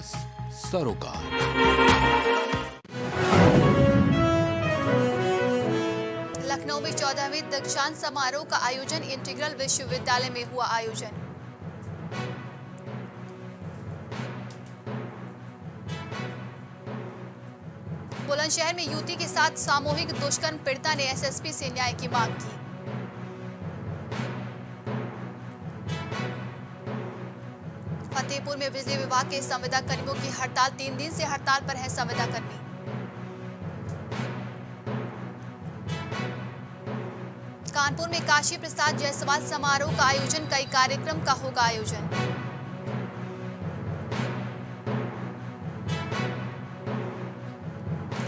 सरोकार। लखनऊ में चौदहवें दीक्षांत समारोह का आयोजन इंटीग्रल विश्वविद्यालय में हुआ आयोजन। बुलंदशहर में युवती के साथ सामूहिक दुष्कर्म, पीड़िता ने एसएसपी से न्याय की मांग की। फतेहपुर में बिजली विभाग के संविदा कर्मियों की हड़ताल। तीन दिन से हड़ताल पर है संविदा कर्मी कानपुर में काशी प्रसाद जायसवाल समारोह का आयोजन, कई कार्यक्रम का होगा आयोजन।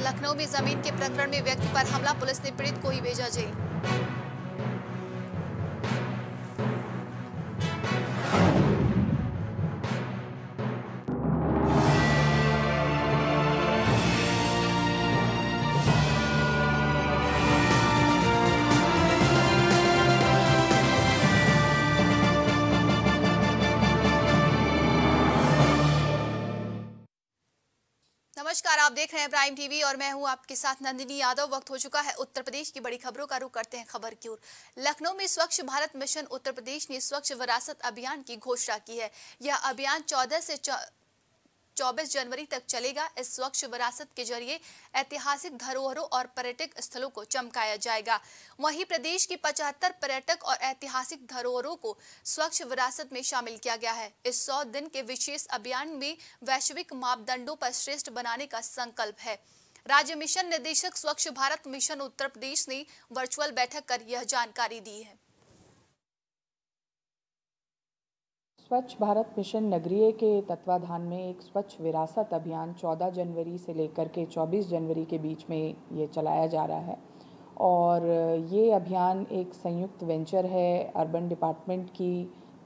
लखनऊ में ज़मीन के प्रकरण में व्यक्ति पर हमला, पुलिस ने पीड़ित को ही भेजा जेल। आप देख रहे हैं प्राइम टीवी और मैं हूँ आपके साथ नंदिनी यादव। वक्त हो चुका है उत्तर प्रदेश की बड़ी खबरों का रुख करते हैं खबर की ओर। लखनऊ में स्वच्छ भारत मिशन उत्तर प्रदेश ने स्वच्छ विरासत अभियान की घोषणा की है। यह अभियान 14 से 24 जनवरी तक चलेगा। इस स्वच्छ विरासत के ज़रिए ऐतिहासिक धरोहरों और पर्यटक स्थलों को चमकाया जाएगा। वहीं प्रदेश की 75 पर्यटक और ऐतिहासिक धरोहरों को स्वच्छ विरासत में शामिल किया गया है। इस 100 दिन के विशेष अभियान में वैश्विक मापदंडों पर श्रेष्ठ बनाने का संकल्प है। राज्य मिशन निदेशक स्वच्छ भारत मिशन उत्तर प्रदेश ने वर्चुअल बैठक कर यह जानकारी दी है। स्वच्छ भारत मिशन नगरीय के तत्वाधान में एक स्वच्छ विरासत अभियान 14 जनवरी से लेकर के 24 जनवरी के बीच में ये चलाया जा रहा है। और ये अभियान एक संयुक्त वेंचर है अर्बन डिपार्टमेंट की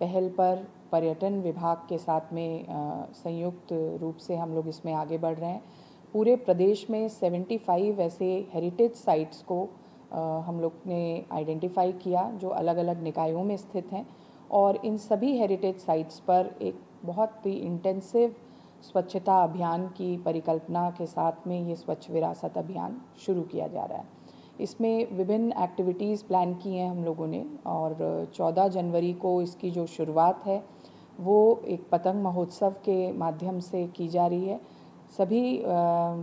पहल पर पर्यटन विभाग के साथ में संयुक्त रूप से हम लोग इसमें आगे बढ़ रहे हैं। पूरे प्रदेश में 75 ऐसे हेरिटेज साइट्स को हम लोग ने आइडेंटिफाई किया जो अलग अलग निकायों में स्थित हैं। और इन सभी हेरिटेज साइट्स पर एक बहुत ही इंटेंसिव स्वच्छता अभियान की परिकल्पना के साथ में ये स्वच्छ विरासत अभियान शुरू किया जा रहा है। इसमें विभिन्न एक्टिविटीज़ प्लान की हैं हम लोगों ने और 14 जनवरी को इसकी जो शुरुआत है, वो एक पतंग महोत्सव के माध्यम से की जा रही है। सभी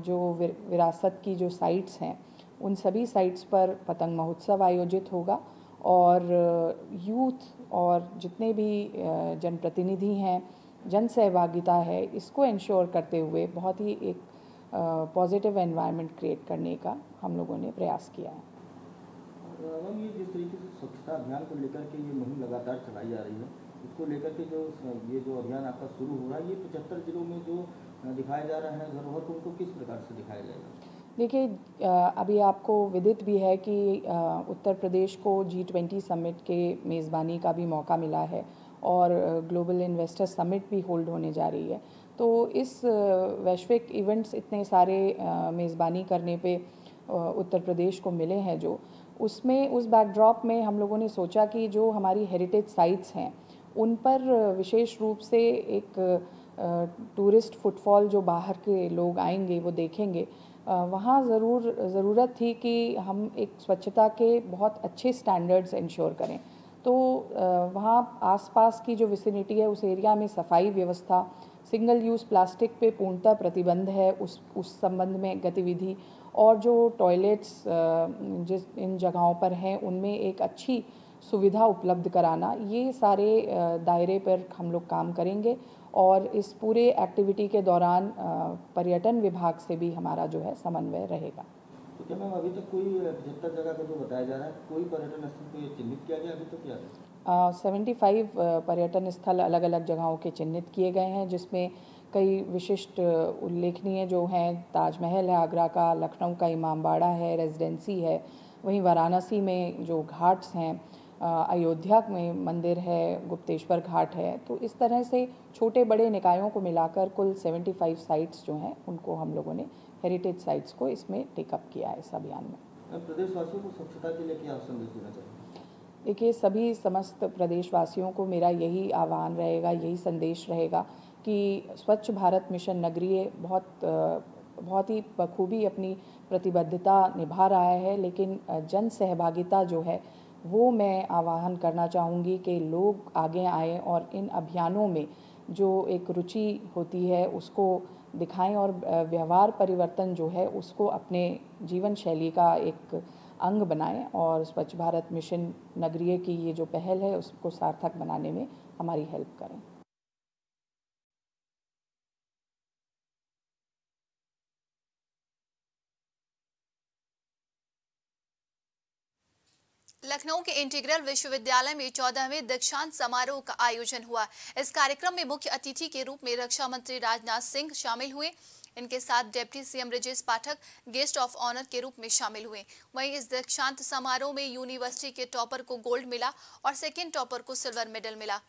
जो विरासत की जो साइट्स हैं, उन सभी साइट्स पर पतंग महोत्सव आयोजित होगा और यूथ और जितने भी जनप्रतिनिधि हैं, जन सहभागिता है, इसको इंश्योर करते हुए बहुत ही एक पॉजिटिव एनवायरनमेंट क्रिएट करने का हम लोगों ने प्रयास किया है। ये जिस तरीके से स्वच्छता अभियान को लेकर के ये मुहिम लगातार चलाई जा रही है, इसको लेकर के जो ये जो अभियान आपका शुरू हो रहा है, ये पचहत्तर जिलों में जो दिखाया जा रहा है, धरोहर को उनको किस प्रकार से दिखाया जाएगा? देखिए अभी आपको विदित भी है कि उत्तर प्रदेश को जी ट्वेंटी समिट के मेज़बानी का भी मौका मिला है और ग्लोबल इन्वेस्टर समिट भी होल्ड होने जा रही है। तो इस वैश्विक इवेंट्स इतने सारे मेज़बानी करने पे उत्तर प्रदेश को मिले हैं जो, उसमें, उस बैकड्रॉप में हम लोगों ने सोचा कि जो हमारी हेरिटेज साइट्स हैं, उन पर विशेष रूप से एक टूरिस्ट फुटफॉल जो बाहर के लोग आएँगे, वो देखेंगे। वहाँ ज़रूर, ज़रूरत थी कि हम एक स्वच्छता के बहुत अच्छे स्टैंडर्ड्स इंश्योर करें। तो वहाँ आसपास की जो विसिनिटी है, उस एरिया में सफ़ाई व्यवस्था सिंगल यूज़ प्लास्टिक पे पूर्णतः प्रतिबंध है, उस उस संबंध में गतिविधि और जो टॉयलेट्स जिस, इन जगहों पर हैं, उनमें एक अच्छी सुविधा उपलब्ध कराना, ये सारे दायरे पर हम लोग काम करेंगे। और इस पूरे एक्टिविटी के दौरान पर्यटन विभाग से भी हमारा जो है समन्वय रहेगा। तो क्या मैम अभी तक कोई पचहत्तर जगह का जो बताया जा रहा है कोई पर्यटन स्थल को चिन्हित किया गया अभी तक क्या सेवेंटी फाइव पर्यटन स्थल अलग अलग जगहों के चिन्हित किए गए हैं जिसमें कई विशिष्ट उल्लेखनीय जो हैं ताजमहल है आगरा का लखनऊ का इमामबाड़ा है रेजिडेंसी है वहीं वाराणसी में जो घाट्स हैं अयोध्या में मंदिर है गुप्तेश्वर घाट है तो इस तरह से छोटे बड़े निकायों को मिलाकर कुल 75 साइट्स जो हैं उनको हम लोगों ने हेरिटेज साइट्स को इसमें टेकअप किया है इस अभियान में। प्रदेशवासियों को स्वच्छता के लिए क्या संदेश देना चाहिए? देखिए सभी समस्त प्रदेशवासियों को मेरा यही आह्वान रहेगा यही संदेश रहेगा कि स्वच्छ भारत मिशन नगरीय बहुत बहुत ही बखूबी अपनी प्रतिबद्धता निभा रहा है लेकिन जन सहभागिता जो है वो मैं आवाहन करना चाहूँगी कि लोग आगे आएँ और इन अभियानों में जो एक रुचि होती है, उसको दिखाएँ और व्यवहार परिवर्तन जो है, उसको अपने जीवन शैली का एक अंग बनाएँ और स्वच्छ भारत मिशन नगरीय की ये जो पहल है, उसको सार्थक बनाने में हमारी हेल्प करें। लखनऊ के इंटीग्रल विश्वविद्यालय में चौदहवें दीक्षांत समारोह का आयोजन हुआ। इस कार्यक्रम में मुख्य अतिथि के रूप में रक्षा मंत्री राजनाथ सिंह शामिल हुए। इनके साथ deputy CM Brajesh Pathak, guest of honour के रूप में शामिल हुए। वहीं इस दीक्षांत समारोह में यूनिवर्सिटी के टॉपर को गोल्ड मिला और सेकेंड टॉपर को सिल्वर मेडल मिला।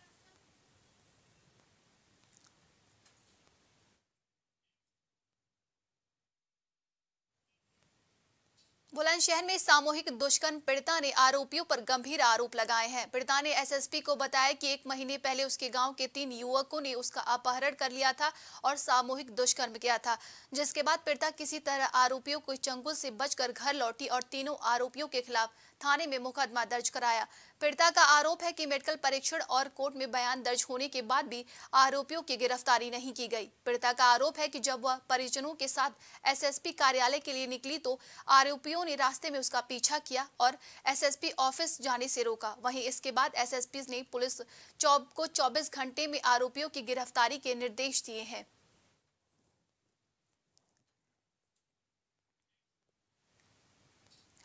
बुलंदशहर में सामूहिक दुष्कर्म पीड़िता ने आरोपियों पर गंभीर आरोप लगाए हैं। पीड़िता ने एसएसपी को बताया कि एक महीने पहले उसके गाँव के तीन युवकों ने उसका अपहरण कर लिया था और सामूहिक दुष्कर्म किया था, जिसके बाद पीड़िता किसी तरह आरोपियों को चंगुल से बचकर घर लौटी और तीनों आरोपियों के खिलाफ थाने में मुकदमा दर्ज कराया। पीड़िता का आरोप है कि मेडिकल परीक्षण और कोर्ट में बयान दर्ज होने के बाद भी आरोपियों की गिरफ्तारी नहीं की गई। पीड़िता का आरोप है कि जब वह परिजनों के साथ एसएसपी कार्यालय के लिए निकली तो आरोपियों ने रास्ते में उसका पीछा किया और एसएसपी ऑफ़िस जाने से रोका। वहीं इसके बाद एसएसपी ने पुलिस चौब को 24 घंटे में आरोपियों की गिरफ्तारी के निर्देश दिए हैं।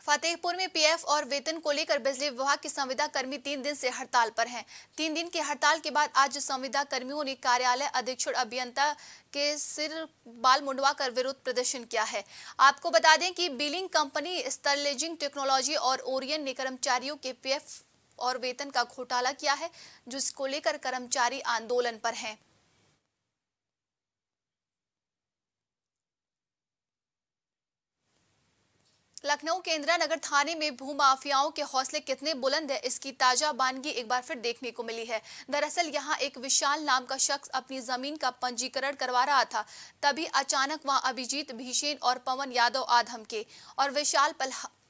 फतेहपुर में पीएफ और वेतन को लेकर बिजली विभाग के संविदा कर्मी तीन दिन से हड़ताल पर हैं। तीन दिन की हड़ताल के बाद आज संविदा कर्मियों ने कार्यालय अधीक्षण अभियंता के सिर बाल मुंडवा कर विरोध प्रदर्शन किया है। आपको बता दें कि बिलिंग कंपनी, स्टरलेजिंग टेक्नोलॉजी और ओरियन ने कर्मचारियों के पीएफ और वेतन का घोटाला किया है, जिसको लेकर कर्मचारी आंदोलन पर हैं। लखनऊ के इंदिरा नगर थाने में भू माफियाओं के हौसले कितने बुलंद है, इसकी ताज़ा बानगी एक बार फिर देखने को मिली है। दरअसल यहाँ एक विशाल नाम का शख्स अपनी ज़मीन का पंजीकरण करवा रहा था, तभी अचानक वहाँ अभिजीत भीषेन और पवन यादव आधम के और विशाल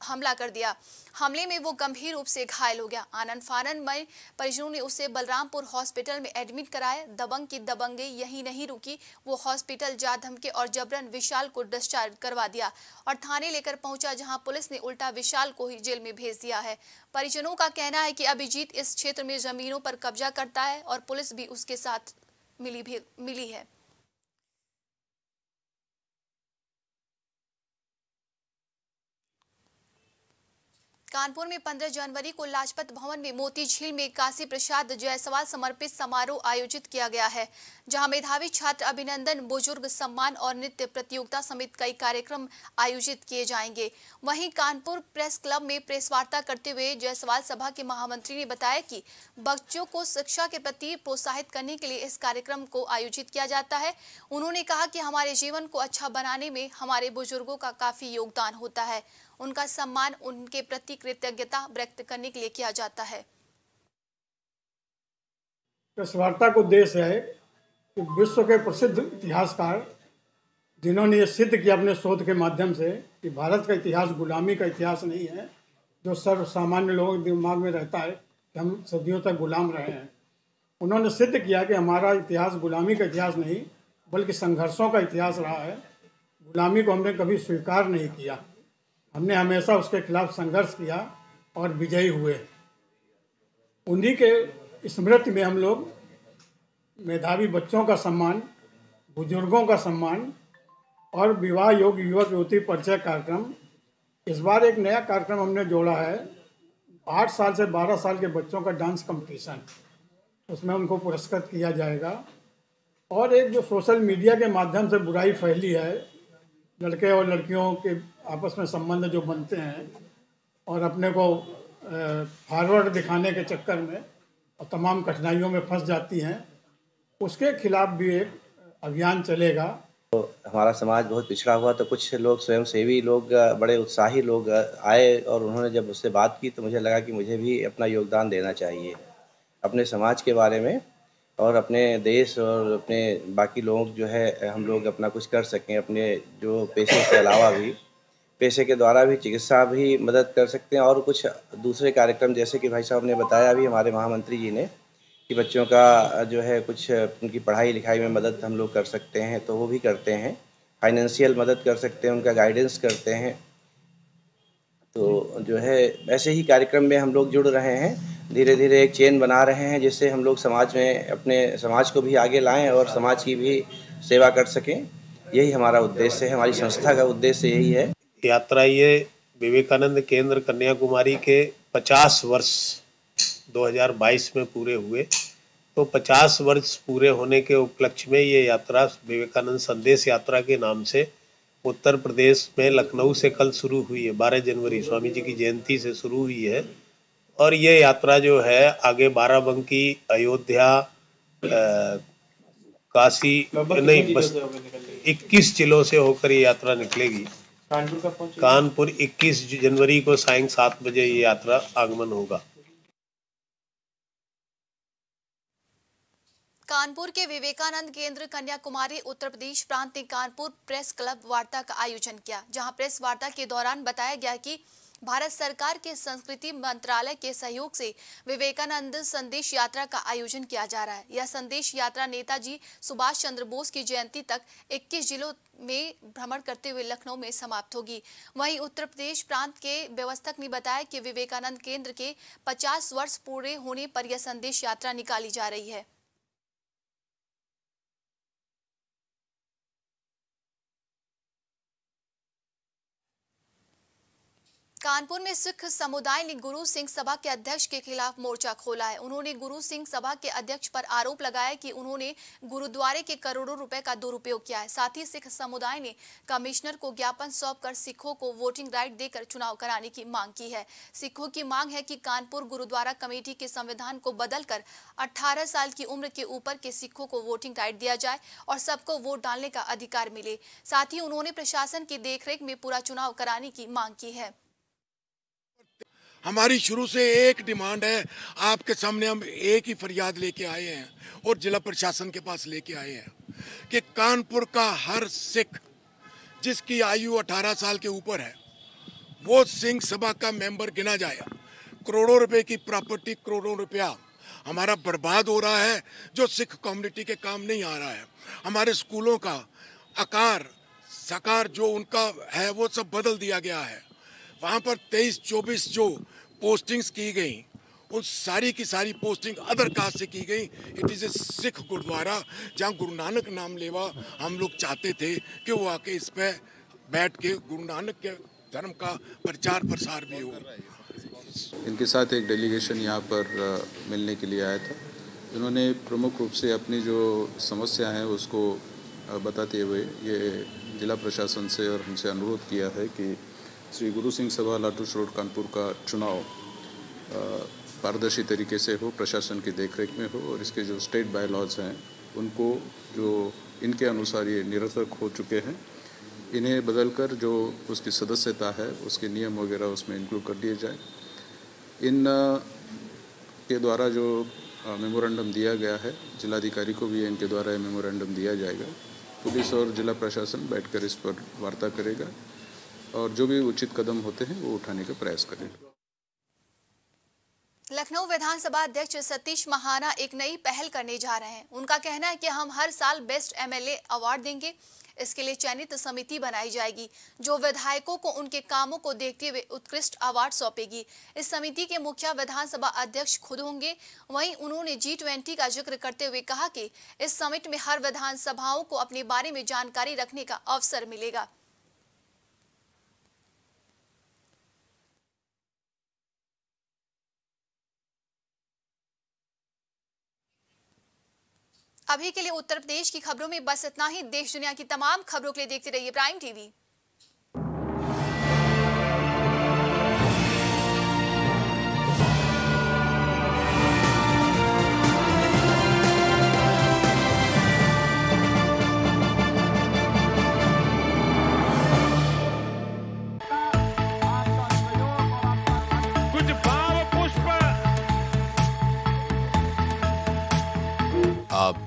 हमला कर दिया। हमले में वो गंभीर रूप से घायल हो गया। आनंद फानंद में परिजनों ने उसे बलरामपुर हॉस्पिटल में एडमिट कराया। दबंग की दबंगे यही नहीं रुकी। वो हॉस्पिटल जा धमके और जबरन विशाल को डिस्चार्ज करवा दिया और थाने लेकर पहुँचा, जहाँ पुलिस ने उल्टा विशाल को ही जेल में भेज दिया है। परिजनों का कहना है कि अभिजीत इस क्षेत्र में जमीनों पर कब्जा करता है और पुलिस भी उसके साथ मिली मिली है। कानपुर में 15 जनवरी को लाजपत भवन में मोती झील में काशी प्रसाद जायसवाल समर्पित समारोह आयोजित किया गया है, जहाँ मेधावी छात्र अभिनंदन, बुज़ुर्ग सम्मान और नृत्य प्रतियोगिता समेत कई कार्यक्रम आयोजित किए जाएँगे। वहीं कानपुर प्रेस क्लब में प्रेस वार्ता करते हुए जायसवाल सभा के महामंत्री ने बताया कि बच्चों को शिक्षा के प्रति प्रोत्साहित करने के लिए इस कार्यक्रम को आयोजित किया जाता है। उन्होंने कहा कि हमारे जीवन को अच्छा बनाने में हमारे बुज़ुर्गों का काफ़ी योगदान होता है। उनका सम्मान, उनके प्रति कृतज्ञता व्यक्त करने के लिए किया जाता है। इस वार्ता का उद्देश्य है कि विश्व के प्रसिद्ध इतिहासकार, जिन्होंने ये सिद्ध किया अपने शोध के माध्यम से कि भारत का इतिहास गुलामी का इतिहास नहीं है, जो सर्व सामान्य लोगों के दिमाग में रहता है कि हम सदियों तक गुलाम रहे हैं। उन्होंने सिद्ध किया कि हमारा इतिहास गुलामी का इतिहास नहीं, बल्कि संघर्षों का इतिहास रहा है। गुलामी को हमने कभी स्वीकार नहीं किया। हमने हमेशा उसके खिलाफ संघर्ष किया और विजयी हुए। उन्हीं के स्मृति में हम लोग मेधावी बच्चों का सम्मान, बुज़ुर्गों का सम्मान और विवाह योग्य युवक युवती परिचय कार्यक्रम। इस बार एक नया कार्यक्रम हमने जोड़ा है। आठ साल से बारह साल के बच्चों का डांस कंपटीशन। उसमें उनको पुरस्कृत किया जाएगा। और एक जो सोशल मीडिया के माध्यम से बुराई फैली है लड़के और लड़कियों के आपस में संबंध जो बनते हैं और अपने को फॉरवर्ड दिखाने के चक्कर में और तमाम कठिनाइयों में फंस जाती हैं, उसके खिलाफ भी एक अभियान चलेगा। तो हमारा समाज बहुत पिछड़ा हुआ तो कुछ लोग स्वयंसेवी लोग बड़े उत्साही लोग आए और उन्होंने जब उससे बात की तो मुझे लगा कि मुझे भी अपना योगदान देना चाहिए। अपने समाज के बारे में और अपने देश और अपने बाकी लोग जो है, हम लोग अपना कुछ कर सकें, अपने जो पेशे के अलावा भी। पेशे के द्वारा भी चिकित्सा भी मदद कर सकते हैं और कुछ दूसरे कार्यक्रम, जैसे कि भाई साहब ने बताया भी हमारे महामंत्री जी ने, कि बच्चों का जो है कुछ उनकी पढ़ाई लिखाई में मदद हम लोग कर सकते हैं तो वो भी करते हैं। फाइनेंशियल मदद कर सकते हैं, उनका गाइडेंस करते हैं। तो जो है, ऐसे ही कार्यक्रम में हम लोग जुड़ रहे हैं। धीरे धीरे एक चेन बना रहे हैं जिससे हम लोग समाज में अपने समाज को भी आगे लाएँ और समाज की भी सेवा कर सकें। यही हमारा उद्देश्य है, हमारी संस्था का उद्देश्य यही है। यात्रा ये विवेकानंद केंद्र कन्याकुमारी के 50 वर्ष 2022 में पूरे हुए। तो 50 वर्ष पूरे होने के उपलक्ष्य में ये यात्रा विवेकानंद संदेश यात्रा के नाम से उत्तर प्रदेश में लखनऊ से कल शुरू हुई है। 12 जनवरी, स्वामी जी की जयंती से शुरू हुई है। और ये यात्रा जो है आगे बाराबंकी अयोध्या काशी नहीं बस इक्कीस जिलों से होकर ये यात्रा निकलेगी। कानपुर 21 जनवरी को सायं सात बजे ये यात्रा आगमन होगा। कानपुर के विवेकानंद केंद्र कन्याकुमारी उत्तर प्रदेश प्रांत ने कानपुर प्रेस क्लब वार्ता का आयोजन किया जहाँ प्रेस वार्ता के दौरान बताया गया कि भारत सरकार के संस्कृति मंत्रालय के सहयोग से विवेकानंद संदेश यात्रा का आयोजन किया जा रहा है। यह संदेश यात्रा नेताजी सुभाष चंद्र बोस की जयंती तक 21 जिलों में भ्रमण करते हुए लखनऊ में समाप्त होगी। वहीं उत्तर प्रदेश प्रांत के व्यवस्थक ने बताया कि विवेकानंद केंद्र के 50 वर्ष पूरे होने पर यह संदेश यात्रा निकाली जा रही है। कानपुर में सिख समुदाय ने गुरु सिंह सभा के अध्यक्ष के खिलाफ मोर्चा खोला है। उन्होंने गुरु सिंह सभा के अध्यक्ष पर आरोप लगाया कि उन्होंने गुरुद्वारे के करोड़ों रुपए का दुरुपयोग किया है। साथ ही सिख समुदाय ने कमिश्नर को ज्ञापन सौंपकर सिखों को वोटिंग राइट देकर चुनाव कराने की मांग की है। सिखों की मांग है कि कानपुर गुरुद्वारा कमेटी के संविधान को बदलकर अठारह साल की उम्र के ऊपर के सिखों को वोटिंग राइट दिया जाए और सबको वोट डालने का अधिकार मिले। साथ ही उन्होंने प्रशासन की देखरेख में पूरा चुनाव कराने की मांग की है। हमारी शुरू से एक डिमांड है, आपके सामने हम एक ही फरियाद लेके आए हैं और जिला प्रशासन के पास लेके आए हैं कि कानपुर का हर सिख जिसकी आयु 18 साल के ऊपर है, वो सिंह सभा का मेंबर गिना जाए। करोड़ों रुपए की प्रॉपर्टी, करोड़ों रुपया हमारा बर्बाद हो रहा है, जो सिख कम्युनिटी के काम नहीं आ रहा है। हमारे स्कूलों का आकार, साकार जो उनका है, वो सब बदल दिया गया है। वहाँ पर तेईस, चौबीस जो पोस्टिंग्स की गई। उन सारी की सारी पोस्टिंग अदर कास्ट से की गई। It is a Sikh gurdwara जहाँ गुरु नानक नाम लेवा हम लोग चाहते थे कि वो आके इस पर बैठ के गुरु नानक के धर्म का प्रचार प्रसार भी हो। इनके साथ एक डेलीगेशन यहाँ पर मिलने के लिए आया था। इन्होंने प्रमुख रूप से अपनी जो समस्या है उसको बताते हुए ये जिला प्रशासन से और हमसे अनुरोध किया है कि श्री गुरु सिंह सभा लाटूस रोड कानपुर का चुनाव पारदर्शी तरीके से हो, प्रशासन की देखरेख में हो और इसके जो स्टेट बाय लॉज हैं, उनको जो इनके अनुसार ये निरर्थक हो चुके हैं। इन्हें बदलकर जो उसकी सदस्यता है, उसके नियम वगैरह उसमें इंक्लूड कर दिए जाए। इन के द्वारा जो मेमोरेंडम दिया गया है, जिलाधिकारी को भी इनके द्वारा मेमोरेंडम दिया जाएगा। पुलिस और जिला प्रशासन बैठकर इस पर वार्ता करेगा। और जो भी उचित कदम होते हैं, वो उठाने का प्रयास करें। लखनऊ विधानसभा अध्यक्ष सतीश महाना एक नई पहल करने जा रहे हैं। उनका कहना है कि हम हर साल बेस्ट एमएलए अवार्ड देंगे। इसके लिए चयनित समिति बनाई जाएगी, जो विधायकों को उनके कामों को देखते हुए उत्कृष्ट अवार्ड सौंपेगी। इस समिति के मुखिया विधानसभा अध्यक्ष खुद होंगे। वहीं उन्होंने जी ट्वेंटी का ज़िक्र करते हुए कहा कि इस समिट में हर विधानसभाओं को अपने बारे में जानकारी रखने का अवसर मिलेगा। अभी के लिए उत्तर प्रदेश की खबरों में बस इतना ही। देश दुनिया की तमाम खबरों के लिए देखते रहिए प्राइम टीवी।